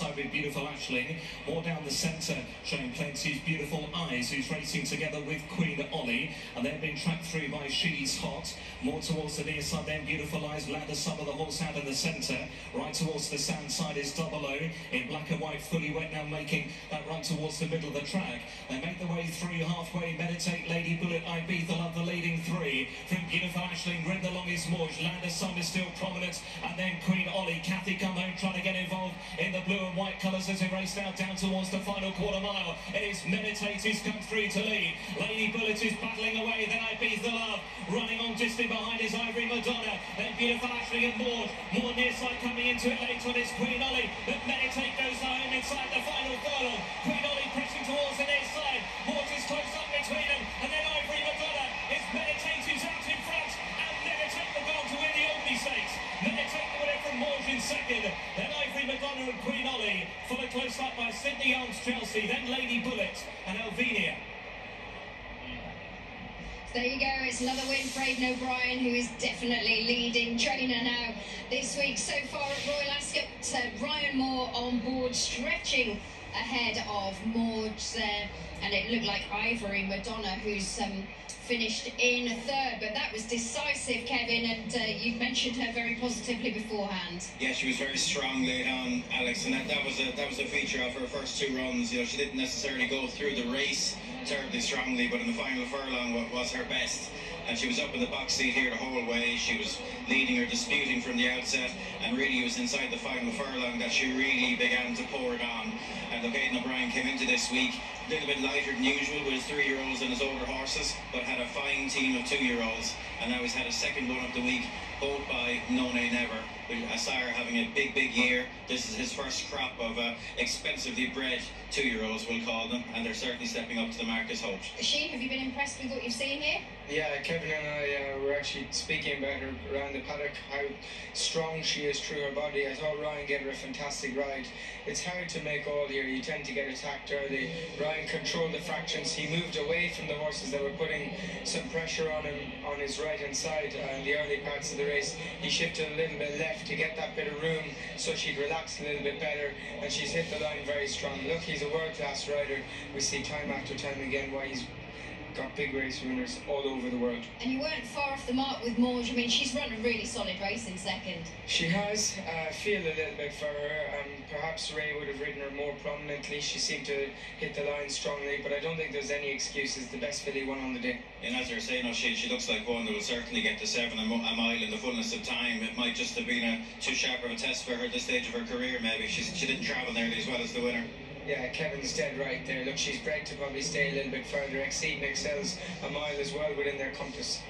outside with beautiful Ashling. More down the centre, showing Plenty's beautiful eyes, who's racing together with Queen Ollie. And they're being tracked through by She's Hot. More towards the near side, then beautiful eyes, ladder some of the horse out in the centre. Right towards the sand side is Double O in black and white, fully wet now, making that run towards the middle of the track. They make their way through halfway. Meditate, Lady Bullet, Ibiza love the leading three. From beautiful Ashling, Red the longest Morge, Ladder some is still prominent. And then Queen Ollie, Kathy come home trying to get involved in the blue and white colours as they race now down towards the final quarter mile. It is Meditate who's come through to lead. Lady Bullet is battling away. Then Ibiza Love running on distant behind is Ivory Madonna. Then beautiful Ashling and Morge. More near side coming into it late on is Queen Ollie. But Meditate goes home Sydney Arms Chelsea. Then Lady Bullet and Elvenia. There you go. It's another win for Aidan O'Brien, who is definitely leading trainer now this week. So far at Royal Ascot, uh, Ryan Moore on board, stretching ahead of Morge there. And it looked like Ivory Madonna, who's um, finished in third. But that was decisive, Kevin, and uh, you mentioned her very positively beforehand. Yeah, she was very strong late on, Alex, and that, that was a that was a feature of her first two runs. You know, she didn't necessarily go through the race terribly strongly, but in the final furlong was her best. And she was up in the box seat here the whole way. She was leading or disputing from the outset, and really it was inside the final furlong that she really began to pour it on. And look, Aidan O'Brien came into this week a little bit lighter than usual with his three-year-olds and his older horses, but had a fine team of two-year-olds, and now he's had a second one of the week, both by No Nay Never. Asire having a big, big year. This is his first crop of uh, expensively bred two-year-olds, we'll call them, and they're certainly stepping up to the mark as hoped. Sheen, have you been impressed with what you've seen here? Yeah, Kevin and I uh, were actually speaking about her around the paddock, how strong she is through her body. I thought Ryan gave her a fantastic ride. It's hard to make all here. You tend to get attacked early. Ryan controlled the fractions. He moved away from the horses that were putting some pressure on him on his right hand side uh, in the early parts of the He shifted a little bit left to get that bit of room so she'd relax a little bit better and she's hit the line very strong. Look, he's a world class rider. We see time after time again why he's got big race winners all over the world. And you weren't far off the mark with Morge. I mean, she's run a really solid race in second. She has. I uh, feel a little bit for her. Um, perhaps Ray would have ridden her more prominently. She seemed to hit the line strongly, but I don't think there's any excuses. The best filly won on the day. And as you're saying, she, she looks like one that will certainly get to seven a, a mile in the fullness of time. It might just have been a too sharp of a test for her at this stage of her career, maybe. She's, she didn't travel nearly as well as the winner. Yeah, Kevin's dead right there. Look, she's bred to probably stay a little bit further. Exceed and excels a mile as well within their compass.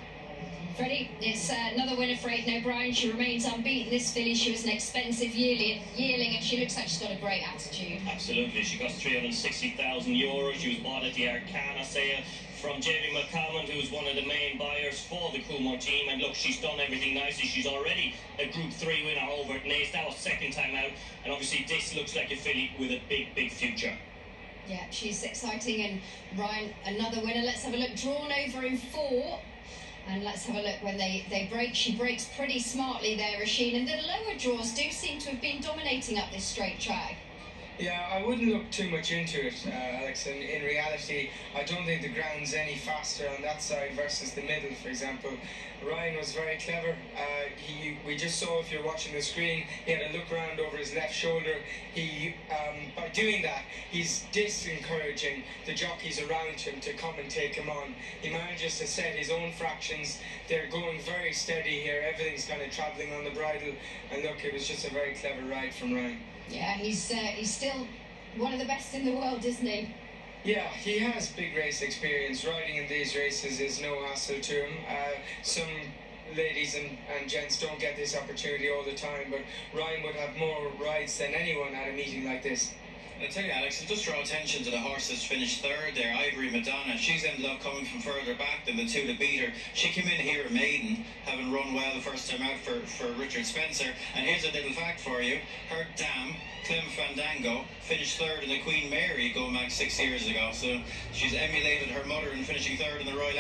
Freddie, it's uh, another winner for Aidan O'Brien. She remains unbeaten. This filly, she was an expensive yearling, yearling, and she looks like she's got a great attitude. Absolutely. She cost 360,000 euros. She was bought at the Arqana sale from Jamie McCalmont, who's one of the main buyers for the Coolmore team. And look, she's done everything nicely. She's already a Group 3 winner over at Naas. That was second time out. And obviously, this looks like a filly with a big, big future. Yeah, she's exciting. And Ryan, another winner. Let's have a look. Drawn over in four. And let's have a look when they, they break. She breaks pretty smartly there, Rasheen. And the lower draws do seem to have been dominating up this straight track. Yeah, I wouldn't look too much into it, uh, Alex. In reality, I don't think the ground's any faster on that side versus the middle, for example. Ryan was very clever. Uh, he, we just saw, if you're watching the screen, he had a look around over his left shoulder. He, um, by doing that, he's disencouraging the jockeys around him to come and take him on. He manages to set his own fractions. They're going very steady here. Everything's kind of travelling on the bridle. And look, it was just a very clever ride from Ryan. Yeah, he's uh, he's still one of the best in the world, isn't he? Yeah, he has big race experience. Riding in these races is no hassle to him. Uh, some ladies and, and gents don't get this opportunity all the time, but Ryan would have more rides than anyone at a meeting like this. I tell you, Alex, just draw attention to the horse that's finished third there, Ivory Madonna. She's ended up coming from further back than the two that beat her. She came in here a maiden, having run well the first time out for, for Richard Spencer. And here's a little fact for you. Her dam, Clem Fandango, finished third in the Queen Mary going back six years ago. So she's emulated her mother in finishing third in the Royal